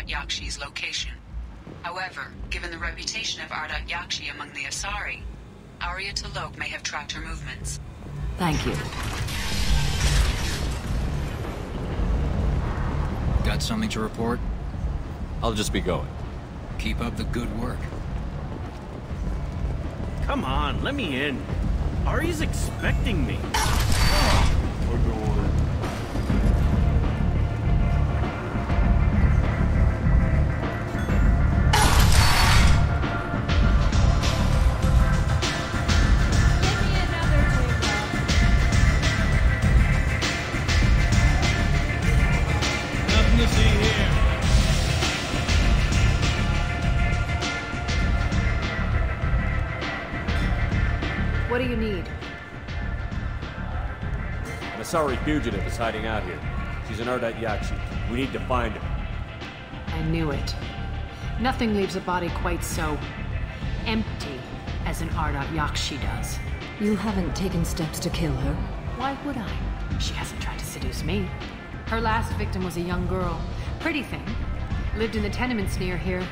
point in Ardat Yakshi's location. However, given the reputation of Ardat Yakshi among the Asari, Aria T'Loak may have tracked her movements. Thank you. Got something to report? I'll just be going. Keep up the good work. Come on, let me in. Ari's expecting me. Fugitive is hiding out here. She's an Ardat Yakshi. We need to find her. I knew it. Nothing leaves a body quite so empty as an Ardat Yakshi does. You haven't taken steps to kill her. Why would I? She hasn't tried to seduce me. Her last victim was a young girl. Pretty thing. Lived in the tenements near here.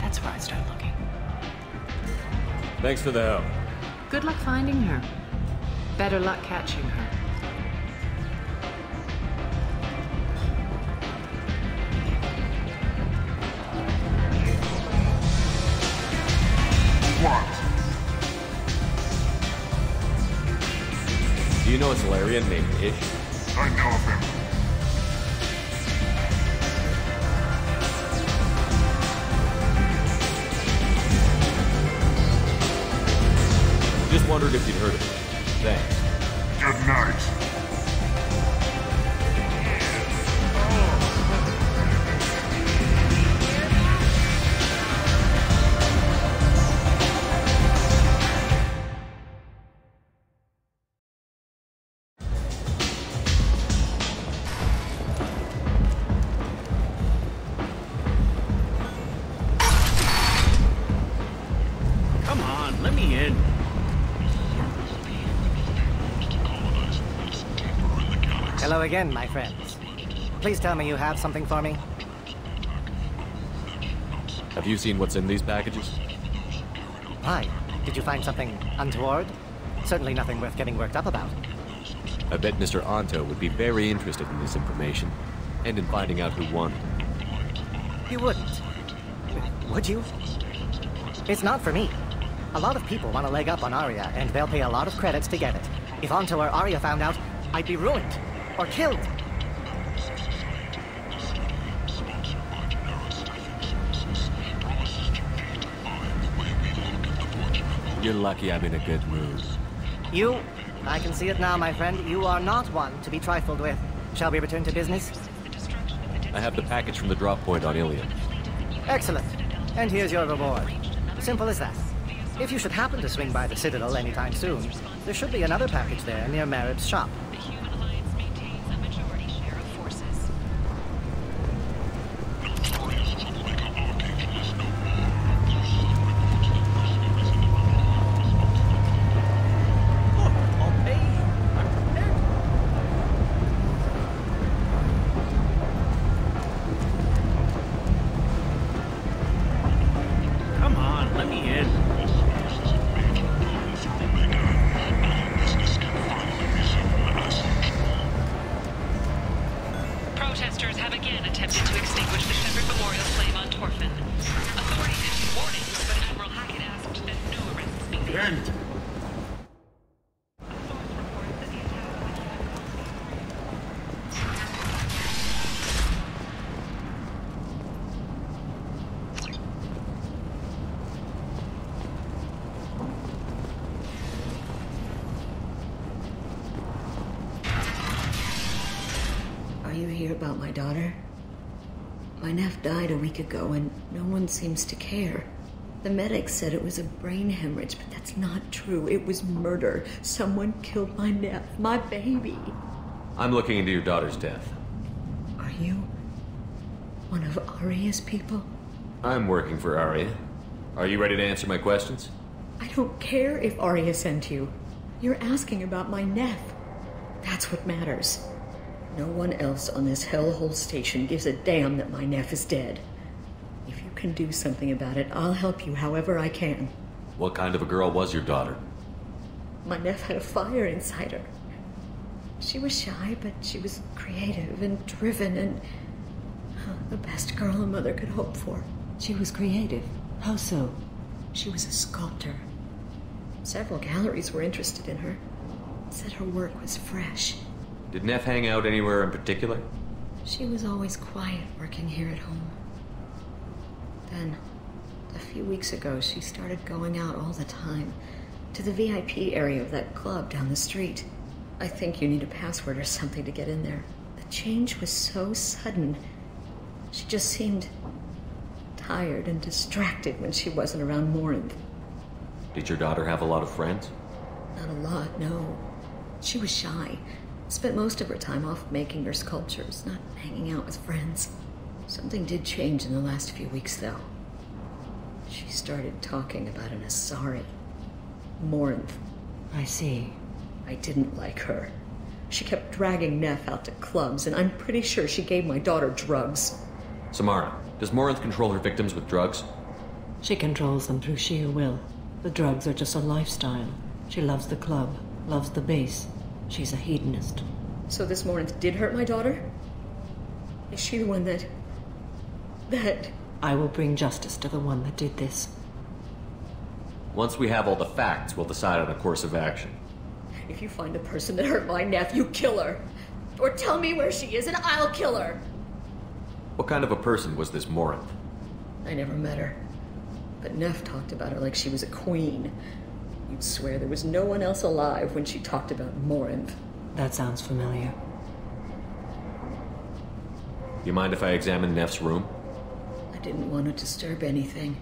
That's where I start looking. Thanks for the help. Good luck finding her. Better luck catching her. Do you know a Salarian named Ish? I know of him. Just wondered if you'd heard of him. Thanks. Good night. Again, my friends. Please tell me you have something for me. Have you seen what's in these packages? Why? Did you find something untoward? Certainly nothing worth getting worked up about. I bet Mr. Anto would be very interested in this information, and in finding out who won. You wouldn't. Would you? It's not for me. A lot of people want to leg up on Aria, and they'll pay a lot of credits to get it. If Anto or Aria found out, I'd be ruined. Or killed. You're lucky I'm in a good mood. You, I can see it now, my friend, you are not one to be trifled with. Shall we return to business? I have the package from the drop point on Illium. Excellent. And here's your reward. Simple as that. If you should happen to swing by the Citadel anytime soon, there should be another package there near Marib's shop. About my daughter? My nephew died a week ago and no one seems to care. The medics said it was a brain hemorrhage, but that's not true. It was murder. Someone killed my nephew, my baby. I'm looking into your daughter's death. Are you one of Aria's people? I'm working for Aria. Are you ready to answer my questions? I don't care if Aria sent you. You're asking about my nephew. That's what matters. No one else on this hellhole station gives a damn that my Nef is dead. If you can do something about it, I'll help you however I can. What kind of a girl was your daughter? My Nef had a fire inside her. She was shy, but she was creative and driven and uh, the best girl a mother could hope for. She was creative. How so? She was a sculptor. Several galleries were interested in her. Said her work was fresh. Did Nef hang out anywhere in particular? She was always quiet working here at home. Then, a few weeks ago, she started going out all the time to the VIP area of that club down the street. I think you need a password or something to get in there. The change was so sudden. She just seemed tired and distracted when she wasn't around Morinth. Did your daughter have a lot of friends? Not a lot, no. She was shy. Spent most of her time off making her sculptures, not hanging out with friends. Something did change in the last few weeks, though. She started talking about an Asari. Morinth. I see. I didn't like her. She kept dragging Nef out to clubs, and I'm pretty sure she gave my daughter drugs. Samara, does Morinth control her victims with drugs? She controls them through sheer will. The drugs are just a lifestyle. She loves the club, loves the bass. She's a hedonist. So this Morinth did hurt my daughter? Is she the one that. that. I will bring justice to the one that did this. Once we have all the facts, we'll decide on a course of action. If you find the person that hurt my nephew, kill her. Or tell me where she is and I'll kill her. What kind of a person was this Morinth? I never met her. But Nef talked about her like she was a queen. You'd swear there was no one else alive when she talked about Morinth. That sounds familiar. You mind if I examine Nef's room? I didn't want to disturb anything.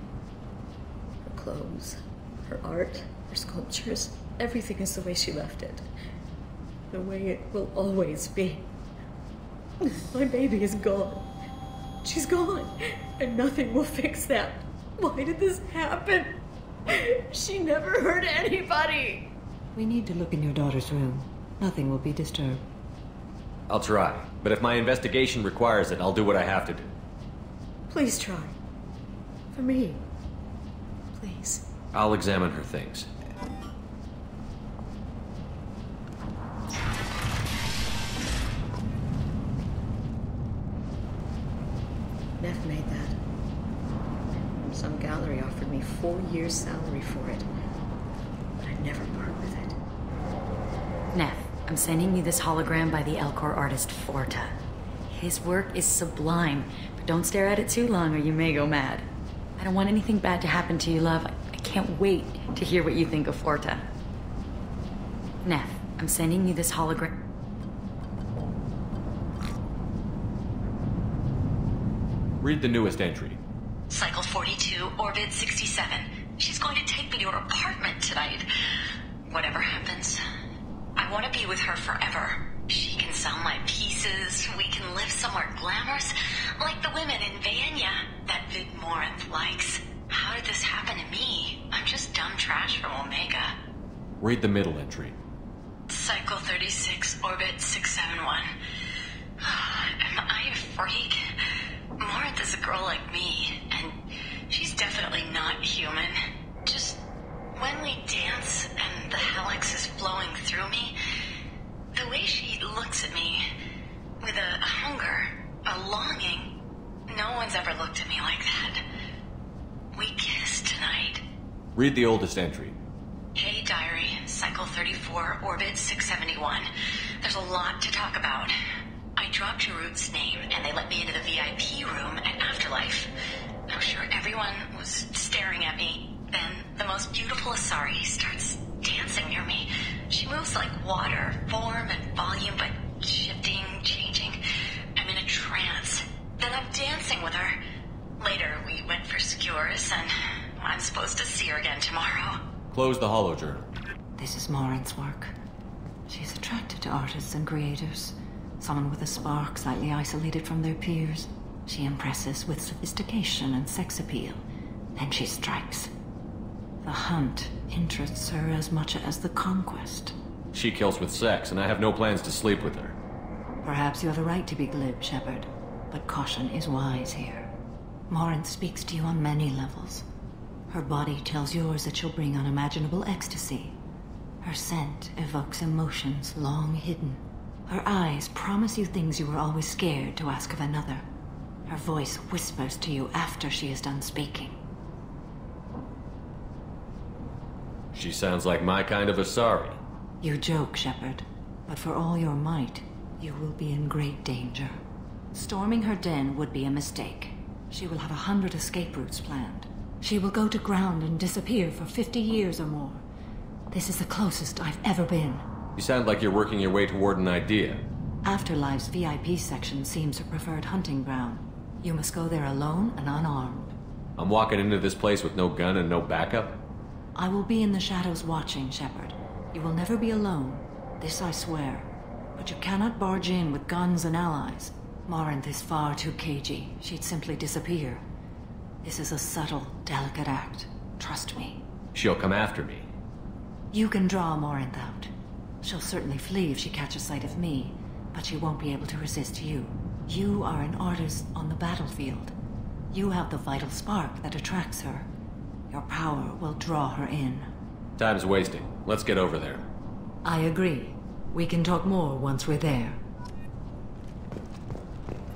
Her clothes, her art, her sculptures, everything is the way she left it. The way it will always be. My baby is gone. She's gone, and nothing will fix that. Why did this happen? She never hurt anybody. We need to look in your daughter's room. Nothing will be disturbed. I'll try, but if my investigation requires it, I'll do what I have to do. Please try. For me. Please. I'll examine her things. Nef made that. Um, some gallery offered me four years' salary for it. But I'd never part with it. Nef, I'm sending you this hologram by the Elcor artist Forta. His work is sublime, but don't stare at it too long or you may go mad. I don't want anything bad to happen to you, love. I can't wait to hear what you think of Forta. Nef, I'm sending you this hologram. Read the newest entry. Cycle 42, orbit 67. She's going to take me to her apartment tonight. Whatever happens, I want to be with her forever. She can sell my pieces. We can live somewhere glamorous, like the women in Vaenia that Vid Morinth likes. How did this happen to me? I'm just dumb trash from Omega. Read the middle entry. Cycle 36, orbit 671. Am I a freak? Morinth is a girl like me, and she's definitely not human. Just when we dance and the hallex is flowing through me, the way she looks at me with a hunger, a longing, no one's ever looked at me like that. We kissed tonight. Read the oldest entry. Hey, diary, cycle 34, orbit 671. There's a lot to talk about. I dropped Jarut's name, and they let me into the VIP room at Afterlife. I'm sure everyone was staring at me. Then the most beautiful Asari starts dancing near me. She moves like water, form and volume, but shifting, changing. I'm in a trance. Then I'm dancing with her. Later, we went for skewers, and I'm supposed to see her again tomorrow. Close the holo journal. This is Morinth's work. She's attracted to artists and creators. Someone with a spark, slightly isolated from their peers. She impresses with sophistication and sex appeal. Then she strikes. The hunt interests her as much as the conquest. She kills with sex, and I have no plans to sleep with her. Perhaps you have a right to be glib, Shepard, but caution is wise here. Morinth speaks to you on many levels. Her body tells yours that she'll bring unimaginable ecstasy. Her scent evokes emotions long hidden. Her eyes promise you things you were always scared to ask of another. Her voice whispers to you after she is done speaking. She sounds like my kind of Asari. You joke, Shepard, but for all your might, you will be in great danger. Storming her den would be a mistake. She will have a hundred escape routes planned. She will go to ground and disappear for 50 years or more. This is the closest I've ever been. You sound like you're working your way toward an idea. Afterlife's VIP section seems her preferred hunting ground. You must go there alone and unarmed. I'm walking into this place with no gun and no backup? I will be in the shadows watching, Shepard. You will never be alone. This I swear. But you cannot barge in with guns and allies. Morinth is far too cagey. She'd simply disappear. This is a subtle, delicate act. Trust me. She'll come after me. You can draw Morinth out. She'll certainly flee if she catches sight of me, but she won't be able to resist you. You are an artist on the battlefield. You have the vital spark that attracts her. Your power will draw her in. Time's wasting. Let's get over there. I agree. We can talk more once we're there.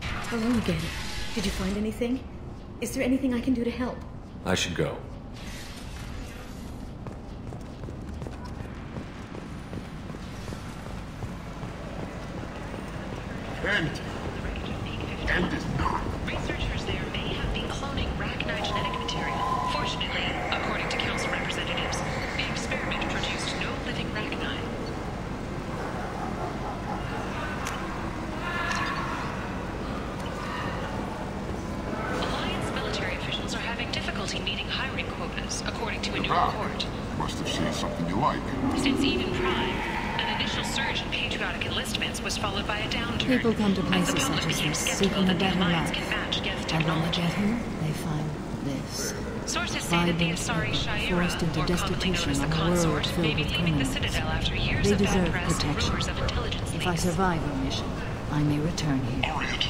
Hello again. Did you find anything? Is there anything I can do to help? I should go. Say that the Vibrant Asari people Shaira, forced into more destitution as the on a world Consort, filled with leaving the criminals. Citadel after years They deserve protection. of intelligence If I survive our mission, I may return here.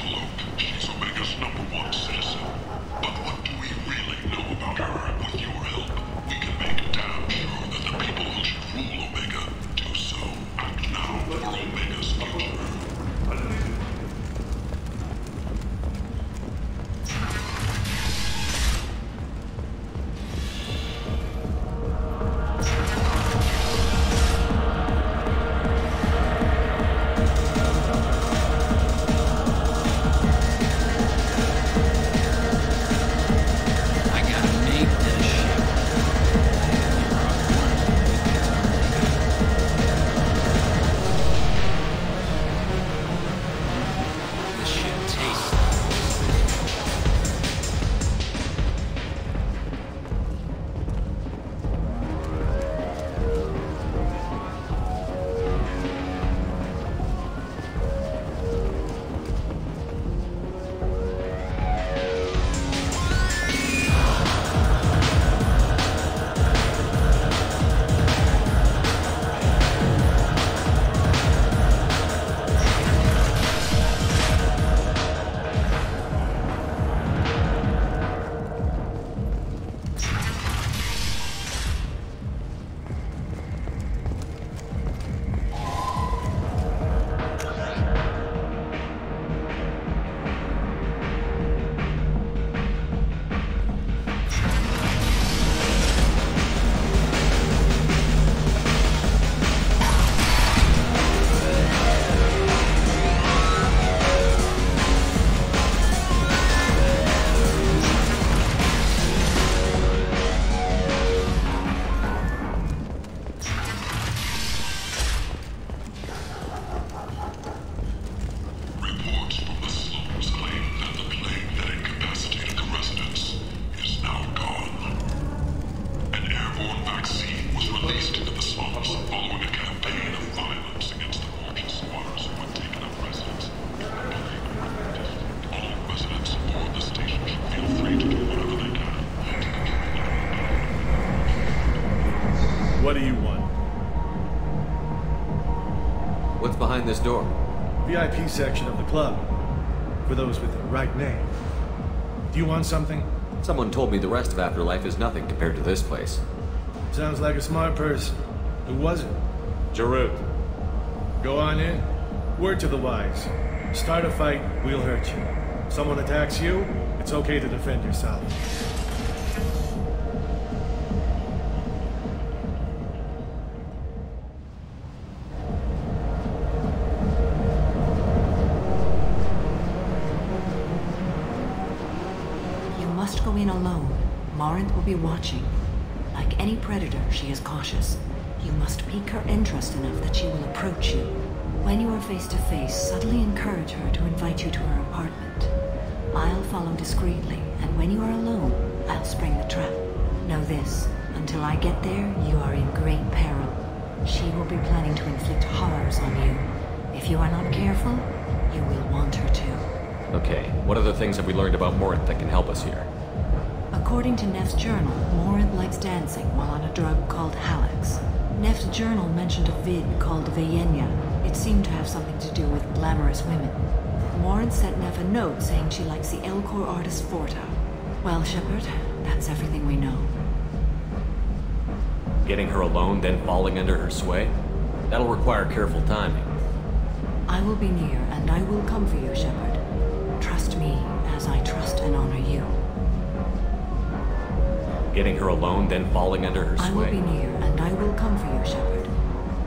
This door? VIP section of the club. For those with the right name. Do you want something? Someone told me the rest of Afterlife is nothing compared to this place. Sounds like a smart person. Who was it? Jarut. Go on in. Word to the wise. Start a fight, we'll hurt you. Someone attacks you, it's okay to defend yourself. Be watching. Like any predator, she is cautious. You must pique her interest enough that she will approach you. When you are face to face, subtly encourage her to invite you to her apartment. I'll follow discreetly, and when you are alone, I'll spring the trap. Know this, until I get there, you are in great peril. She will be planning to inflict horrors on you. If you are not careful, you will want her to. Okay, what other things have we learned about Morinth that can help us here? According to Nef's journal, Morinth likes dancing while on a drug called hallex. Nef's journal mentioned a vid called Vaenia. It seemed to have something to do with glamorous women. Morinth sent Nef a note saying she likes the Elcor artist Forta. Well, Shepard, that's everything we know. Getting her alone, then falling under her sway? That'll require careful timing. I will be near, and I will come for you, Shepard. Getting her alone, then falling under her sway. I will be near, and I will come for you, Shepard.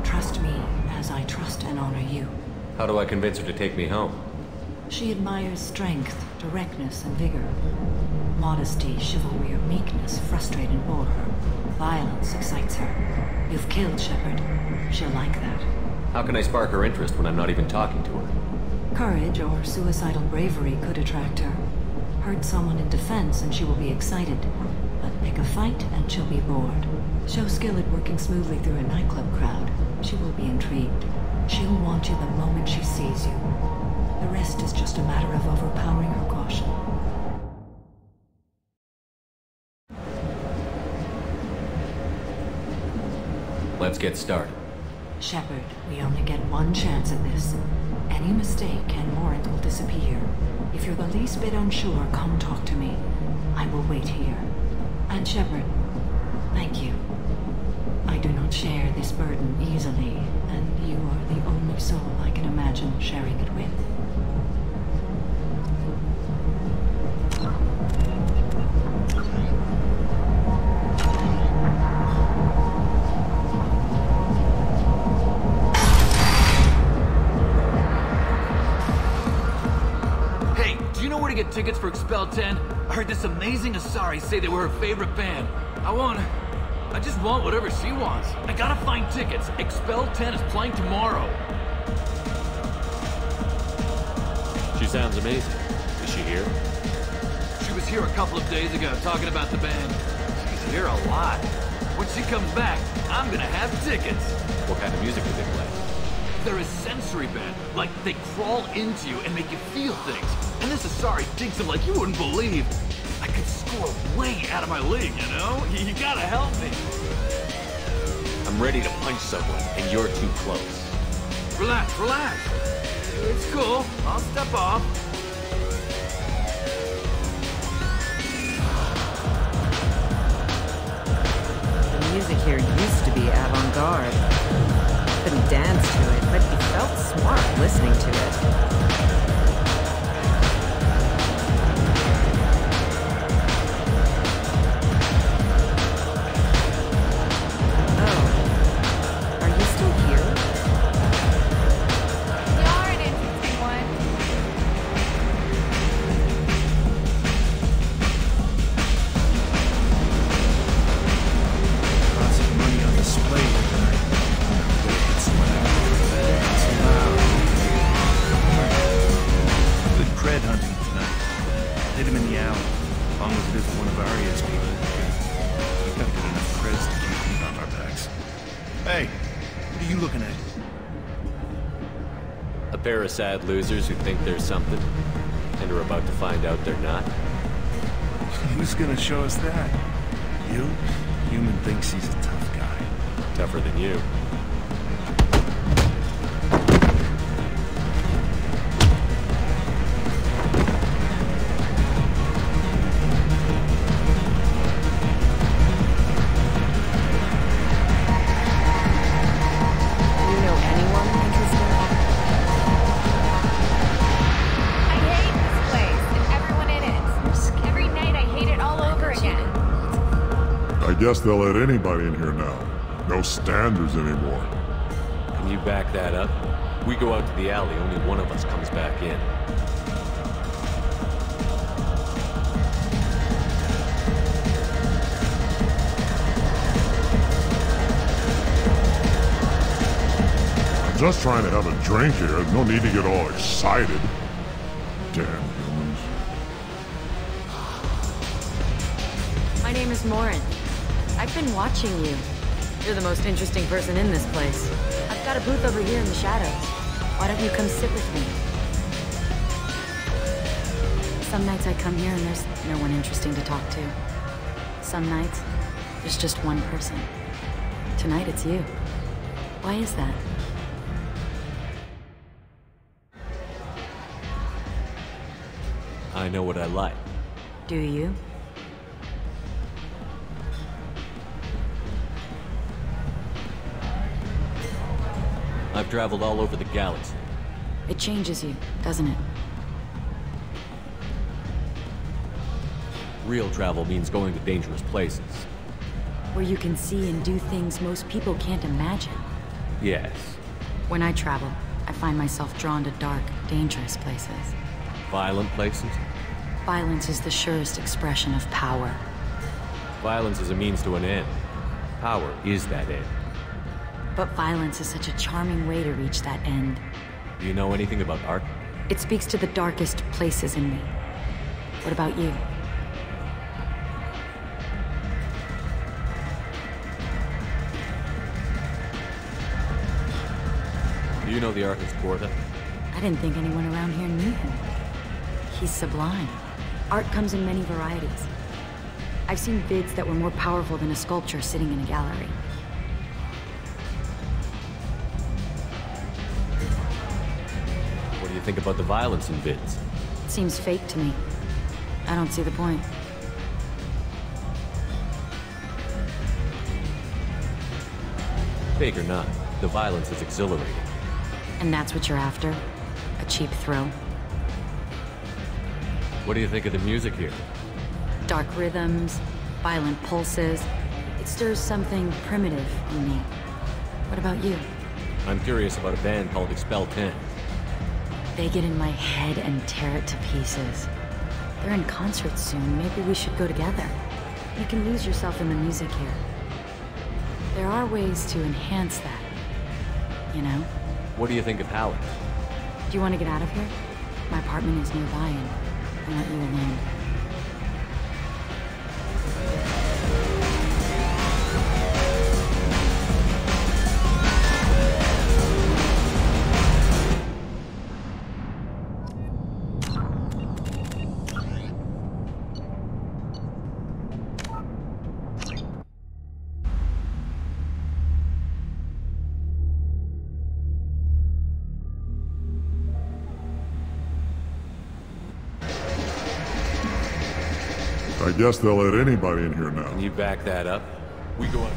Trust me as I trust and honor you. How do I convince her to take me home? She admires strength, directness, and vigor. Modesty, chivalry, or meekness frustrate and bore her. Violence excites her. You've killed Shepard. She'll like that. How can I spark her interest when I'm not even talking to her? Courage or suicidal bravery could attract her. Hurt someone in defense and she will be excited. A fight and she'll be bored. Show skill at working smoothly through a nightclub crowd. She will be intrigued. She'll want you the moment she sees you. The rest is just a matter of overpowering her caution. Let's get started. Shepard, we only get one chance at this. Any mistake and Morinth will disappear. If you're the least bit unsure, come talk to me. I will wait here. And Shepard, thank you. I do not share this burden easily, and you are the only soul I can imagine sharing it with. Get tickets for Expel 10? I heard this amazing Asari say they were her favorite band. I want... I just want whatever she wants. I gotta find tickets. Expel 10 is playing tomorrow. She sounds amazing. Is she here? She was here a couple of days ago talking about the band. She's here a lot. When she comes back, I'm gonna have tickets. What kind of music do they play? They're a sensory band. Like, they crawl into you and make you feel things. And this Asari digs them like you wouldn't believe. I could score way out of my league, you know? You, you gotta help me. I'm ready to punch someone, and you're too close. Relax, relax. It's cool. I'll step off. The music here used to be avant-garde. Couldn't dance to it, but you felt smart listening to it. Pair of sad losers who think there's something, and are about to find out they're not. Who's gonna show us that? You? Human thinks he's a tough guy. Tougher than you. Guess they'll let anybody in here now. No standards anymore. Can you back that up? We go out to the alley, only one of us comes back in. I'm just trying to have a drink here. No need to get all excited. Damn humans. My name is Morin. I've been watching you. You're the most interesting person in this place. I've got a booth over here in the shadows. Why don't you come sit with me? Some nights I come here and there's no one interesting to talk to. Some nights, there's just one person. Tonight it's you. Why is that? I know what I like. Do you? I've traveled all over the galaxy. It changes you, doesn't it? Real travel means going to dangerous places. Where you can see and do things most people can't imagine. Yes. When I travel, I find myself drawn to dark, dangerous places. Violent places? Violence is the surest expression of power. Violence is a means to an end. Power is that end. But violence is such a charming way to reach that end. Do you know anything about art? It speaks to the darkest places in me. What about you? Do you know the artist Forta? I didn't think anyone around here knew him. He's sublime. Art comes in many varieties. I've seen vids that were more powerful than a sculpture sitting in a gallery. Think about the violence in vids? It seems fake to me. I don't see the point. Fake or not, the violence is exhilarating. And that's what you're after? A cheap thrill? What do you think of the music here? Dark rhythms, violent pulses. It stirs something primitive in me. What about you? I'm curious about a band called Expel 10. They get in my head and tear it to pieces. They're in concert soon. Maybe we should go together. You can lose yourself in the music here. There are ways to enhance that. You know? What do you think of hallex? Do you want to get out of here? My apartment is nearby and I want you alone. Guess they'll let anybody in here now. Can you back that up? We go out.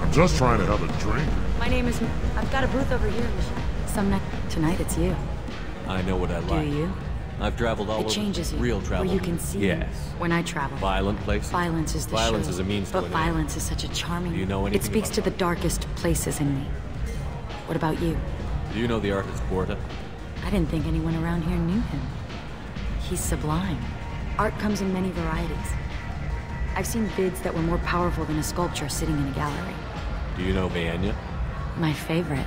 I'm just trying to have a drink. My name is... I've got a booth over here in the sh- Some night... Tonight it's you. I know what I like. Do you? I've traveled all It over. changes you. Real travel. Where you can see. Yes. When I travel. Violent places. Violence is the Violence show, is a means to But an end. violence is such a charming... Do you know anything It speaks about to the darkest places in me. What about you? Do you know the artist Forta? I didn't think anyone around here knew him. He's sublime. Art comes in many varieties. I've seen vids that were more powerful than a sculpture sitting in a gallery. Do you know Vaenia? My favorite.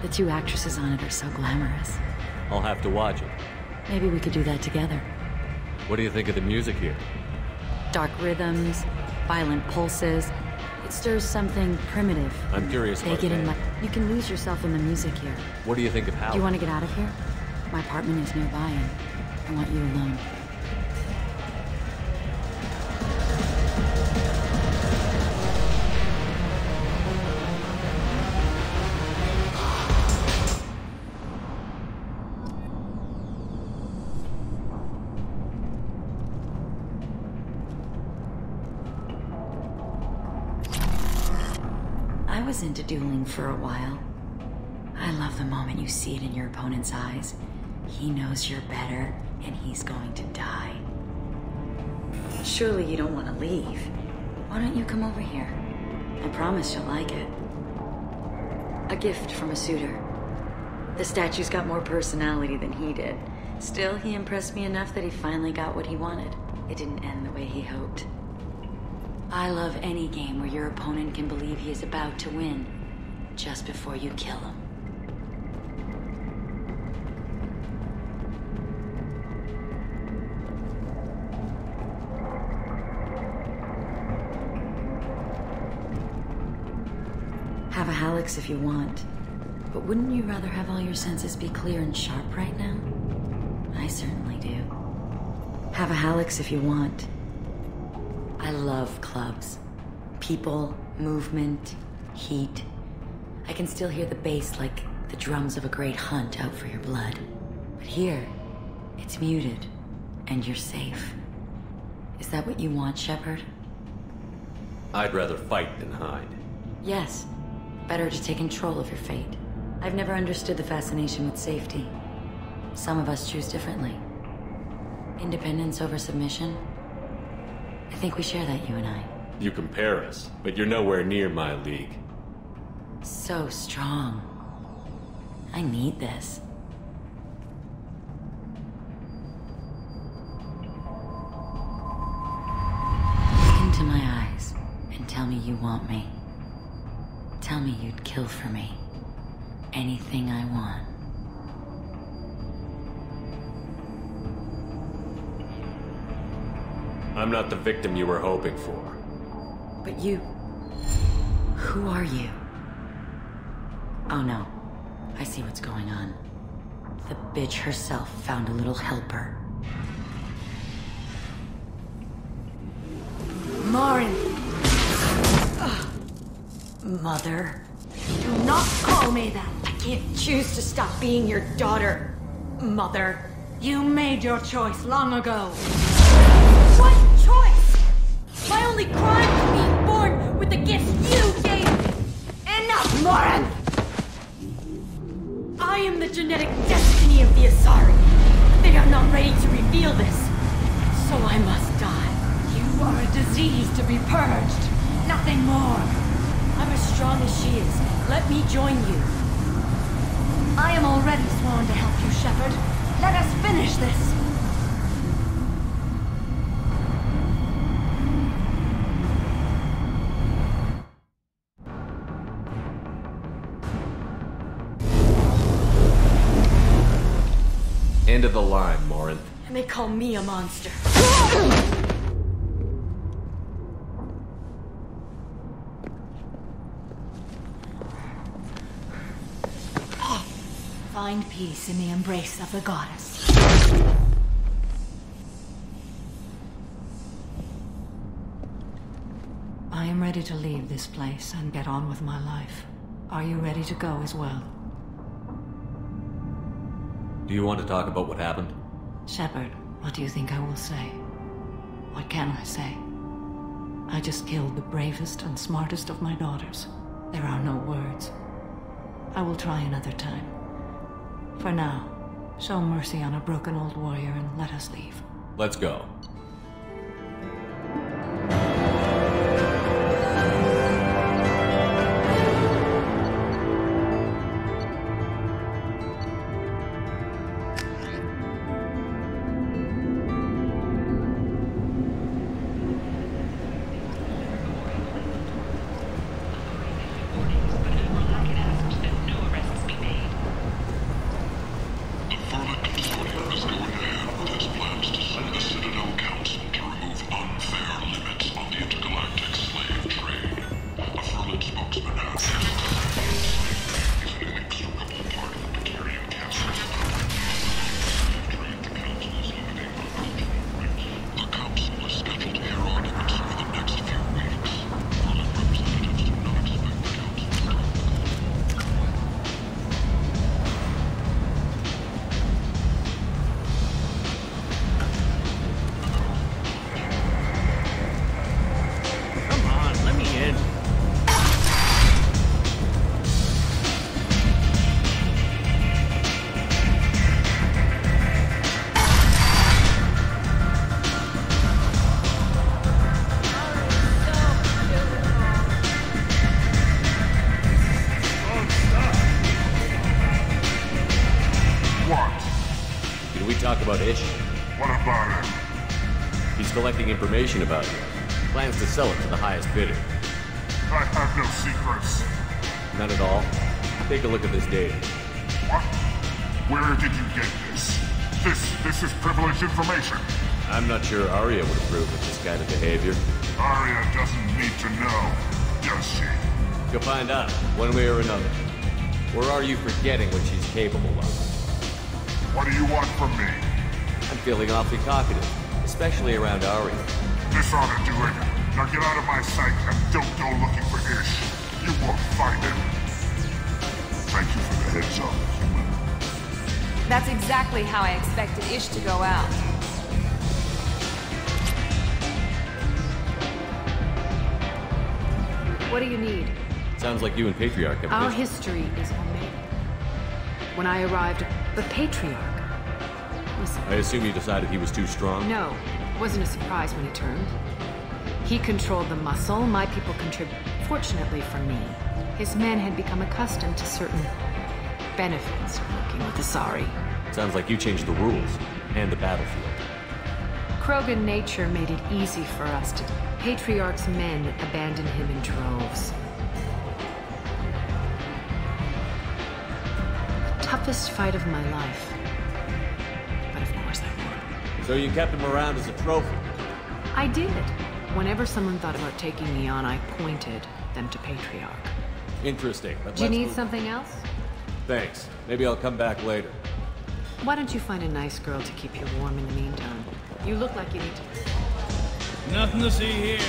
The two actresses on it are so glamorous. I'll have to watch it. Maybe we could do that together. What do you think of the music here? Dark rhythms, violent pulses. It stirs something primitive. I'm curious They get in my... You can lose yourself in the music here. What do you think of how? Do you want to get out of here? My apartment is nearby and I want you alone. For a while. I love the moment you see it in your opponent's eyes. He knows you're better, and he's going to die. Surely you don't want to leave. Why don't you come over here? I promise you'll like it. A gift from a suitor. The statue's got more personality than he did. Still, he impressed me enough that he finally got what he wanted. It didn't end the way he hoped. I love any game where your opponent can believe he is about to win, just before you kill him. Have a hallex if you want. But wouldn't you rather have all your senses be clear and sharp right now? I certainly do. Have a hallex if you want. I love clubs. People, movement, heat. I can still hear the bass like the drums of a great hunt out for your blood. But here, it's muted, and you're safe. Is that what you want, Shepard? I'd rather fight than hide. Yes. Better to take control of your fate. I've never understood the fascination with safety. Some of us choose differently. Independence over submission? I think we share that, you and I. You compare us, but you're nowhere near my league. So strong. I need this. Look into my eyes and tell me you want me. Tell me you'd kill for me. Anything I want. I'm not the victim you were hoping for. But you. Who are you? Oh no. I see what's going on. The bitch herself found a little helper. Morin, Mother. do not call me that. I can't choose to stop being your daughter. Mother. You made your choice long ago. What choice? My only crime was being born with the gifts you gave me. Enough, Morin! I am the genetic destiny of the Asari. They are not ready to reveal this. So I must die. You are a disease to be purged. Nothing more. I'm as strong as she is. Let me join you. I am already sworn to help you, Shepard. Let us finish this. The line, Morinth. And they call me a monster. Find peace in the embrace of the goddess. I am ready to leave this place and get on with my life. Are you ready to go as well? Do you want to talk about what happened? Shepard, what do you think I will say? What can I say? I just killed the bravest and smartest of my daughters. There are no words. I will try another time. For now, show mercy on a broken old warrior and let us leave. Let's go. Information about you. Plans to sell it to the highest bidder. I have no secrets. None at all? Take a look at this data. What? Where did you get this? This, this is privileged information. I'm not sure Aria would approve of this kind of behavior. Aria doesn't need to know, does she? You'll find out, one way or another. Or are you forgetting what she's capable of? What do you want from me? I'm feeling awfully talkative, especially around Aria. This ought to do it. Now get out of my sight and don't go looking for Ish. You won't find him. Thank you for the heads up, human. That's exactly how I expected Ish to go out. What do you need? Sounds like you and Patriarch have Our history is Omega. When I arrived, the Patriarch. Listen, I assume you decided he was too strong? no, it wasn't a surprise when he turned. He controlled the muscle, my people contributed. Fortunately for me, his men had become accustomed to certain benefits of working with Asari. Sounds like you changed the rules and the battlefield. Krogan nature made it easy for us to. Patriarch's men abandoned him in droves. Toughest fight of my life. So you kept him around as a trophy? I did. Whenever someone thought about taking me on, I pointed them to Patriarch. Interesting. But Do you need move- something else? Thanks. Maybe I'll come back later. Why don't you find a nice girl to keep you warm in the meantime? You look like you need to. Nothing to see here.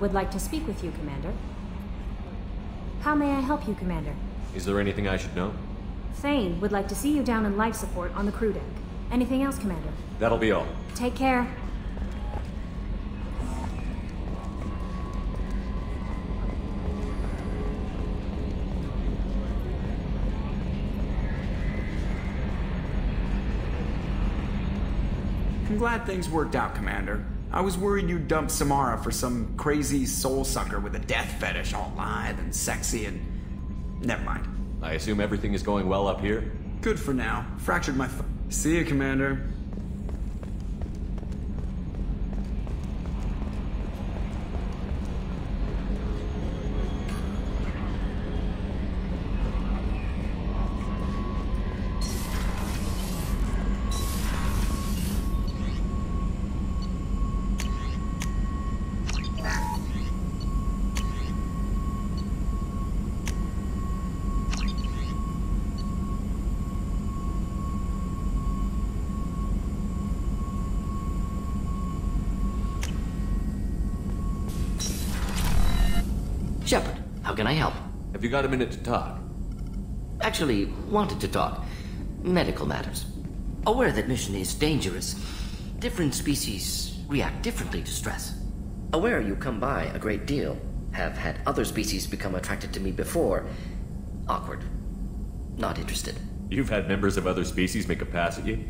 Would like to speak with you, Commander. How may I help you, Commander? Is there anything I should know? Thane would like to see you down in life support on the crew deck. Anything else, Commander? That'll be all. Take care. I'm glad things worked out, Commander. I was worried you'd dump Samara for some crazy soul sucker with a death fetish, all lithe and sexy and. Never mind. I assume everything is going well up here? Good for now. Fractured my. See you, Commander. Shepard, how can I help? Have you got a minute to talk? Actually, wanted to talk. Medical matters. Aware that mission is dangerous. Different species react differently to stress. Aware you come by a great deal. Have had other species become attracted to me before. Awkward. Not interested. You've had members of other species make a pass at you?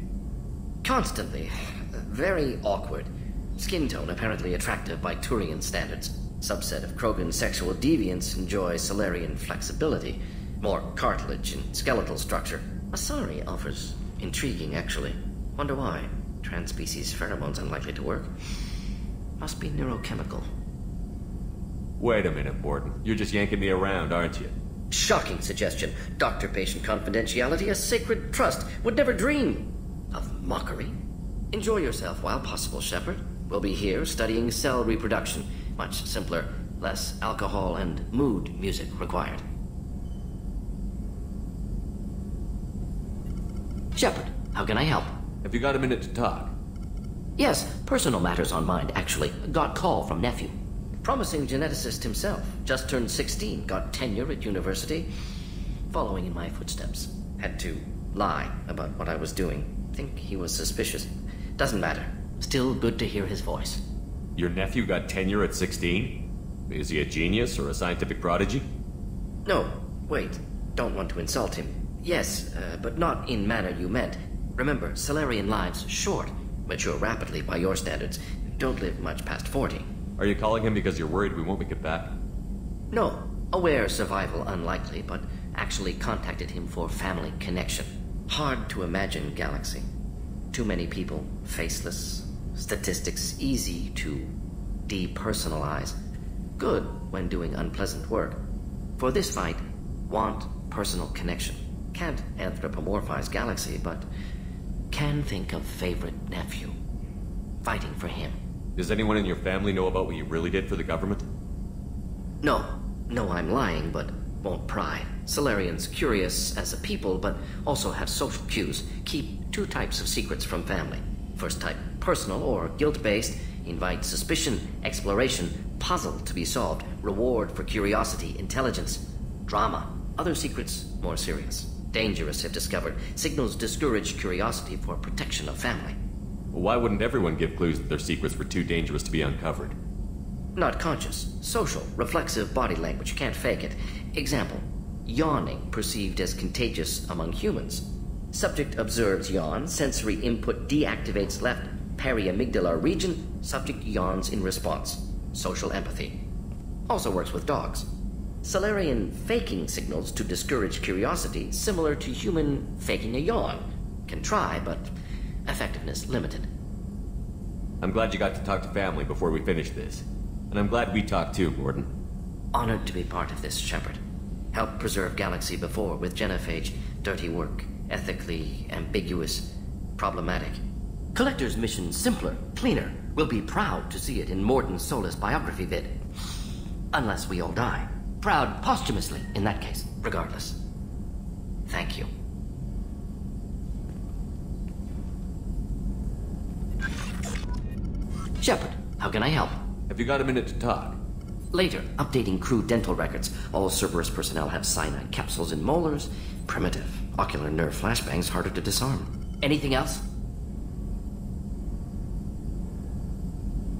Constantly. Very awkward. Skin tone apparently attractive by Turian standards. Subset of Krogan sexual deviants enjoy Salarian flexibility. More cartilage and skeletal structure. Asari offers intriguing, actually. Wonder why. Transspecies pheromones unlikely to work. Must be neurochemical. Wait a minute, Mordin. You're just yanking me around, aren't you? Shocking suggestion. Doctor patient confidentiality, a sacred trust. Would never dream of mockery. Enjoy yourself while possible, Shepard. We'll be here studying cell reproduction. Much simpler, Less alcohol and mood music required. Shepard, how can I help? Have you got a minute to talk? Yes, personal matters on mind, actually. Got call from nephew. Promising geneticist himself. Just turned 16, got tenure at university. Following in my footsteps. Had to lie about what I was doing. Think he was suspicious. Doesn't matter. Still good to hear his voice. Your nephew got tenure at 16? Is he a genius or a scientific prodigy? No, wait. Don't want to insult him. Yes, uh, but not in manner you meant. Remember, Salarian lives short, mature rapidly by your standards. Don't live much past 40. Are you calling him because you're worried we won't make it back? No, aware survival unlikely, but actually contacted him for family connection. Hard to imagine galaxy. Too many people, faceless, statistics easy to depersonalize. Good when doing unpleasant work. For this fight, want personal connection. Can't anthropomorphize Galaxy, but can think of favorite nephew. Fighting for him. Does anyone in your family know about what you really did for the government? No. No, I'm lying, but won't pry. Salarians curious as a people, but also have social cues. Keep two types of secrets from family. First type, personal or guilt-based, invite suspicion, exploration, puzzle to be solved, reward for curiosity, intelligence, drama. Other secrets, more serious. Dangerous if discovered. Signals discourage curiosity for protection of family. Well, why wouldn't everyone give clues that their secrets were too dangerous to be uncovered? Not conscious. Social, reflexive body language. Can't fake it. Example. Yawning perceived as contagious among humans. Subject observes yawn. Sensory input deactivates left periamygdala region. Subject yawns in response. Social empathy. Also works with dogs. Salarian faking signals to discourage curiosity, similar to human faking a yawn. Can try, but effectiveness limited. I'm glad you got to talk to family before we finish this. And I'm glad we talked too, Mordin. Honored to be part of this, Shepard. Helped preserve Galaxy before with Genophage. Dirty work, ethically ambiguous, problematic. Collector's mission simpler, cleaner. We'll be proud to see it in Mordin Solus biography vid. Unless we all die. Proud posthumously, in that case, regardless. Thank you. Shepard, how can I help? Have you got a minute to talk? Later, updating crew dental records. All Cerberus personnel have cyanide capsules in molars. Primitive. Ocular nerve flashbangs harder to disarm. Anything else?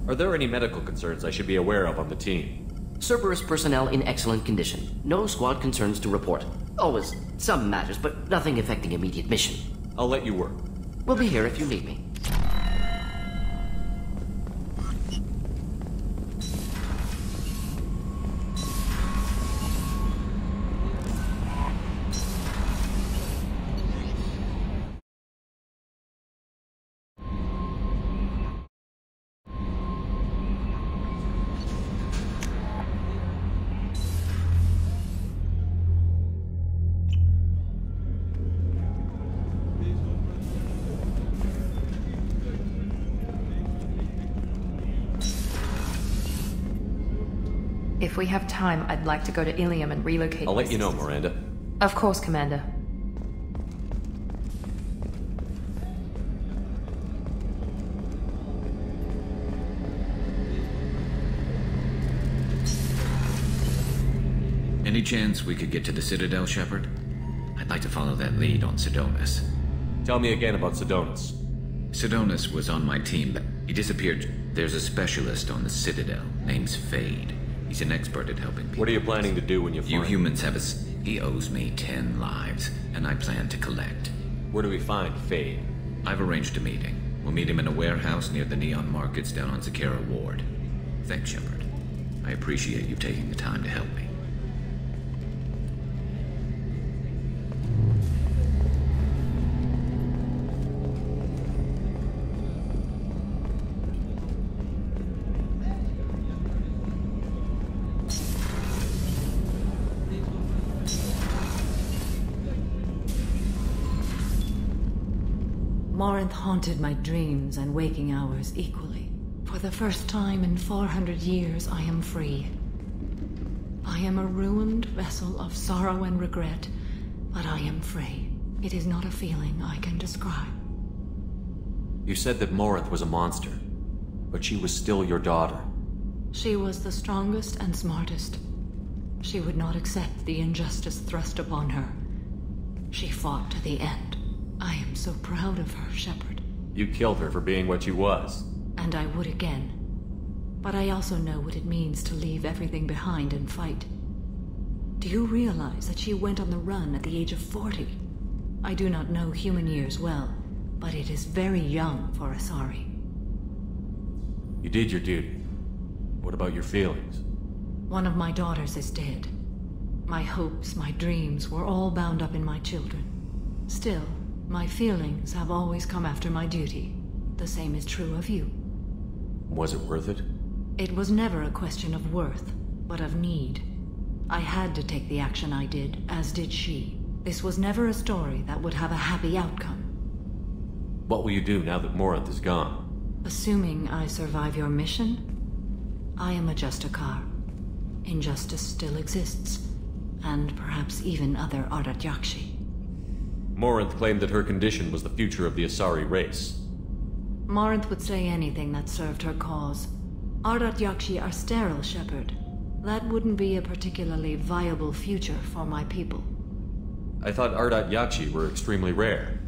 Are there any medical concerns I should be aware of on the team? Cerberus personnel in excellent condition. No squad concerns to report. Always some matters, but nothing affecting immediate mission. I'll let you work. We'll be here if you need me. Time, I'd like to go to Illium and relocate. I'll my let you know. Miranda. Of course, Commander. Any chance we could get to the Citadel, Shepard? I'd like to follow that lead on Sidonis. Tell me again about Sidonis. Sidonis was on my team, but he disappeared. There's a specialist on the Citadel. Name's Fade. He's an expert at helping people. What are you planning to do when you find You humans have us. He owes me ten lives, and I plan to collect. Where do we find Fade? I've arranged a meeting. We'll meet him in a warehouse near the Neon Markets down on Zakera Ward. Thanks, Shepard. I appreciate you taking the time to help me. Haunted my dreams and waking hours equally. For the first time in 400 years, I am free. I am a ruined vessel of sorrow and regret, but I am free. It is not a feeling I can describe. You said that Morinth was a monster, but she was still your daughter. She was the strongest and smartest. She would not accept the injustice thrust upon her. She fought to the end. I am so proud of her, Shepard. You killed her for being what she was. And I would again. But I also know what it means to leave everything behind and fight. Do you realize that she went on the run at the age of 40? I do not know human years well, but it is very young for Asari. You did your duty. What about your feelings? One of my daughters is dead. My hopes, my dreams were all bound up in my children. Still, my feelings have always come after my duty. The same is true of you. Was it worth it? It was never a question of worth, but of need. I had to take the action I did, as did she. This was never a story that would have a happy outcome. What will you do now that Morinth is gone? Assuming I survive your mission, I am a Justicar. Injustice still exists, and perhaps even other Ardat Yakshi. Morinth claimed that her condition was the future of the Asari race. Morinth would say anything that served her cause. Ardat Yakshi are sterile, Shepard. That wouldn't be a particularly viable future for my people. I thought Ardat Yakshi were extremely rare.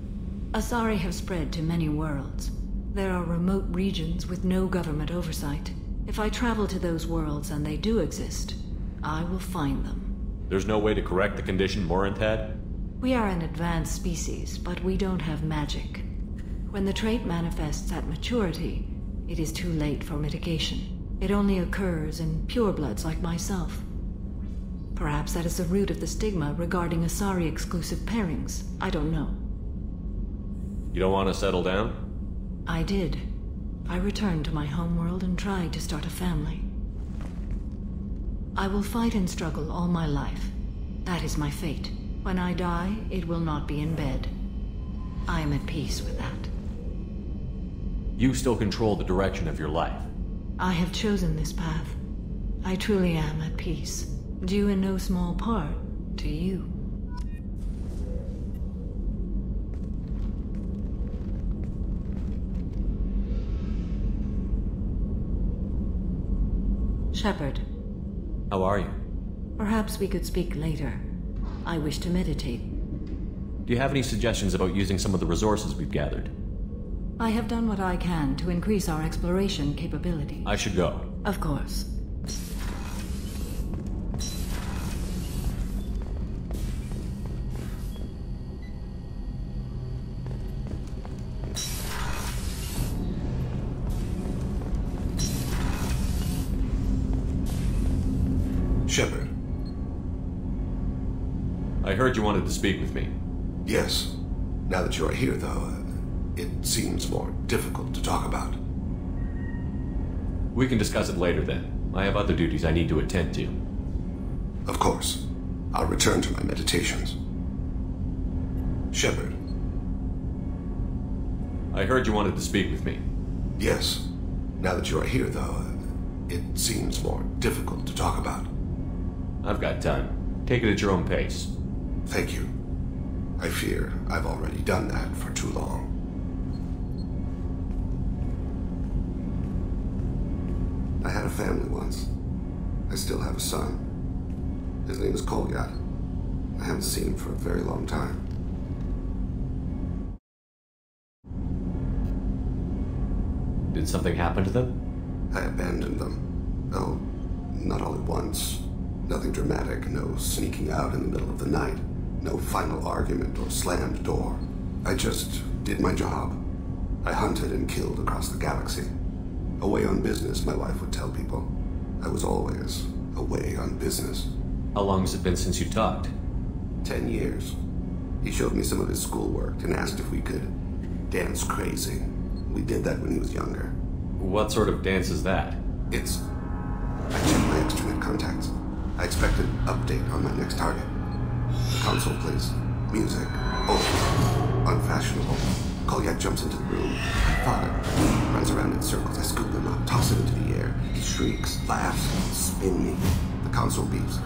Asari have spread to many worlds. There are remote regions with no government oversight. If I travel to those worlds and they do exist, I will find them. There's no way to correct the condition Morinth had? We are an advanced species, but we don't have magic. When the trait manifests at maturity, it is too late for mitigation. It only occurs in purebloods like myself. Perhaps that is the root of the stigma regarding Asari exclusive pairings. I don't know. You don't want to settle down? I did. I returned to my homeworld and tried to start a family. I will fight and struggle all my life. That is my fate. When I die, it will not be in bed. I am at peace with that. You still control the direction of your life. I have chosen this path. I truly am at peace, due in no small part to you. Shepard. How are you? Perhaps we could speak later. I wish to meditate. Do you have any suggestions about using some of the resources we've gathered? I have done what I can to increase our exploration capability. I should go. Of course. To speak with me. Yes. Now that you are here, though, uh, it seems more difficult to talk about. We can discuss it later then. I have other duties I need to attend to. Of course. I'll return to my meditations. Shepard. I heard you wanted to speak with me. Yes. Now that you are here, though, uh, it seems more difficult to talk about. I've got time. Take it at your own pace. Thank you. I fear I've already done that for too long. I had a family once. I still have a son. His name is Kolyat. I haven't seen him for a very long time. Did something happen to them? I abandoned them. Oh, not all at once. Nothing dramatic, no sneaking out in the middle of the night, no final argument or slammed door. I just did my job. I hunted and killed across the galaxy. Away on business, my wife would tell people. I was always away on business. How long has it been since you talked? Ten years. He showed me some of his schoolwork and asked if we could dance crazy. We did that when he was younger. What sort of dance is that? It's. I checked my extranet contacts. I expect an update on my next target. Console plays music. Old. Unfashionable. Kolyat jumps into the room. Father runs around in circles. I scoop him up, toss him into the air. He shrieks, laughs, spin me. The console beeps.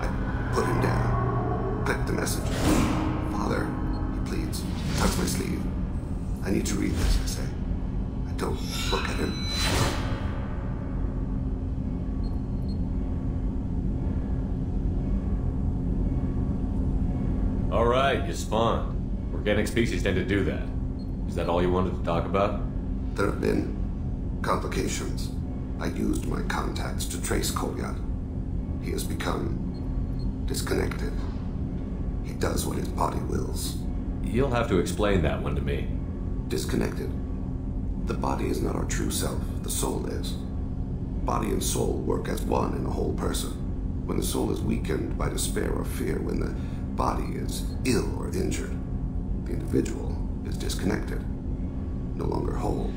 I put him down. Click the message. Father, he pleads, tugs my sleeve. I need to read this, I say. I don't look at him. All right, you spawned. Organic species tend to do that. Is that all you wanted to talk about? There have been complications. I used my contacts to trace Kolyat. He has become disconnected. He does what his body wills. You'll have to explain that one to me. Disconnected. The body is not our true self, the soul is. Body and soul work as one in a whole person. When the soul is weakened by despair or fear, when the body is ill or injured, the individual is disconnected, no longer whole.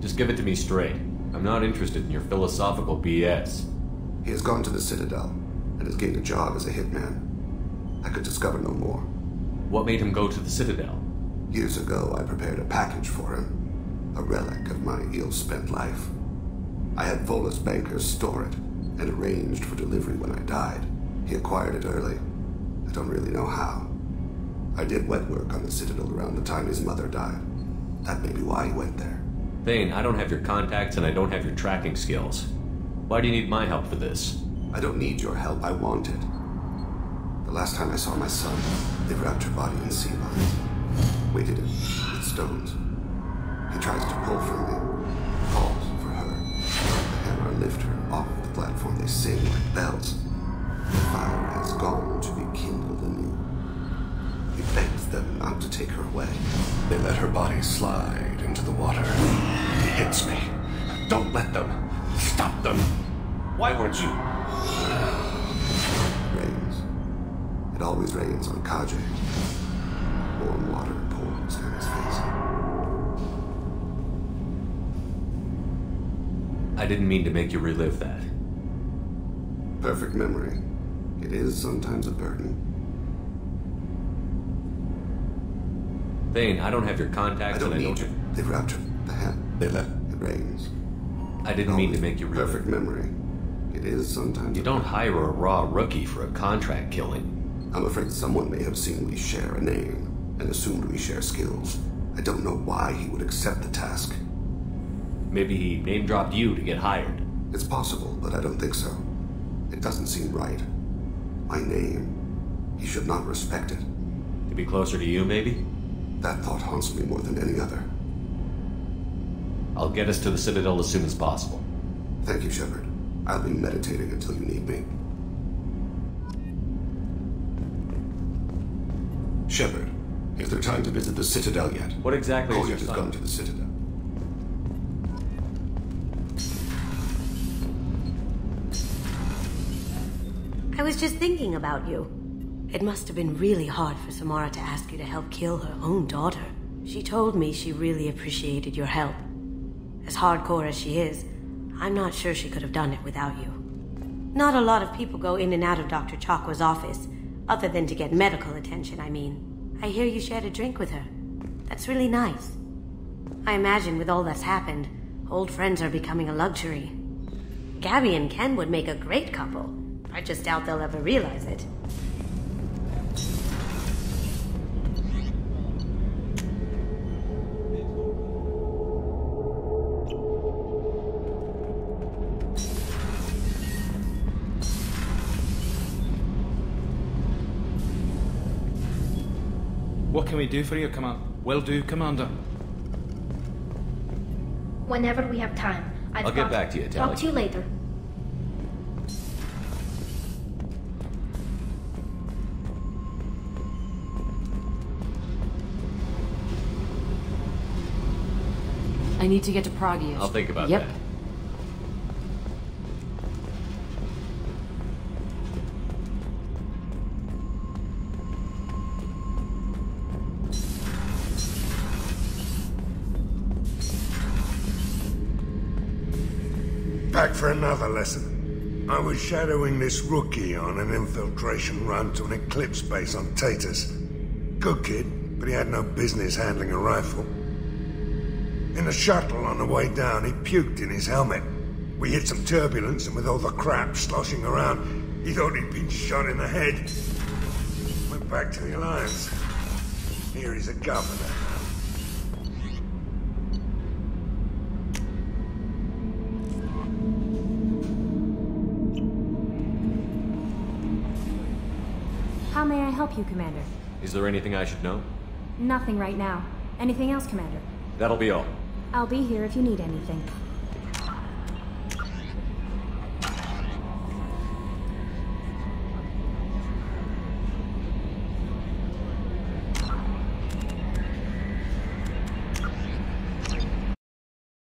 Just give it to me straight. I'm not interested in your philosophical BS. He has gone to the Citadel and has gained a job as a hitman. I could discover no more. What made him go to the Citadel? Years ago, I prepared a package for him, a relic of my ill-spent life. I had Volus bankers store it and arranged for delivery when I died. He acquired it early. I don't really know how. I did wet work on the Citadel around the time his mother died. That may be why he went there. Thane, I don't have your contacts and I don't have your tracking skills. Why do you need my help for this? I don't need your help. I want it. The last time I saw my son, they wrapped her body in sea vines, weighted it with stones. He tries to pull from me, calls for her. The Hanar lift her off the platform. They sing like bells. The fire has gone to be kindled anew. He begs them not to take her away. They let her body slide into the water. He hits me. Don't let them. Stop them. Why weren't you? Rains. It always rains on Kahje. Warm water pours down his face. I didn't mean to make you relive that. Perfect memory. It is sometimes a burden. Thane, I don't have your contacts I don't and I need don't. you. They wrapped her. The hand. They let it rains. I didn't mean to make you Perfect memory. It is sometimes. You don't hire a raw rookie for a contract killing. I'm afraid someone may have seen we share a name and assumed we share skills. I don't know why he would accept the task. Maybe he name dropped you to get hired. It's possible, but I don't think so. It doesn't seem right. My name. He should not respect it. To be closer to you, maybe? That thought haunts me more than any other. I'll get us to the Citadel as soon as possible. Thank you, Shepard. I'll be meditating until you need me. Shepard, is there time to visit the Citadel yet? What exactly is Kolyat your has son? gone to the Citadel. Was just thinking about you. It must have been really hard for Samara to ask you to help kill her own daughter. She told me she really appreciated your help. As hardcore as she is, I'm not sure she could have done it without you. Not a lot of people go in and out of Dr. Chakwas' office, other than to get medical attention, I mean. I hear you shared a drink with her. That's really nice. I imagine with all that's happened, old friends are becoming a luxury. Gabby and Ken would make a great couple. I just doubt they'll ever realize it. What can we do for you, Command? Will do, Commander. Whenever we have time. I've I'll get back to you, Talk to you later. I need to get to Prague. I'll think about yep. that. Back for another lesson. I was shadowing this rookie on an infiltration run to an Eclipse base on Tatus. Good kid, but he had no business handling a rifle. In the shuttle on the way down, he puked in his helmet. We hit some turbulence, and with all the crap sloshing around, He thought he'd been shot in the head. Went back to the Alliance. Here he's a governor. How may I help you, Commander? Is there anything I should know? Nothing right now. Anything else, Commander? That'll be all. I'll be here if you need anything.